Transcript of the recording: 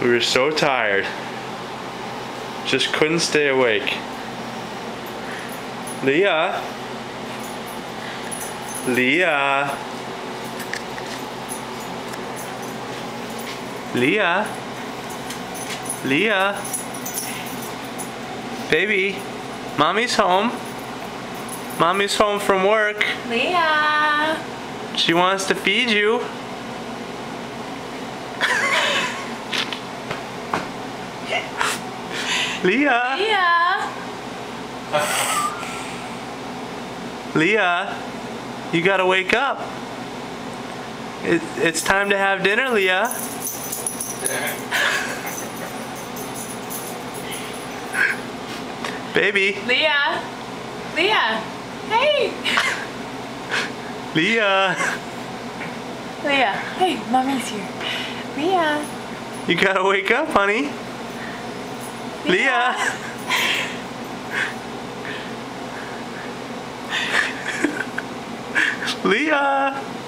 We were so tired. Just couldn't stay awake. Leah. Leah. Leah. Leah. Baby. Mommy's home. Mommy's home from work. Leah. She wants to feed you. Leah. Leah. Leah, you gotta wake up. It, it's time to have dinner, Leah. Baby, Leah. Leah. Hey. Leah, Leah. Hey, mommy's here. Leah. you gotta wake up, honey. Leah. Leah.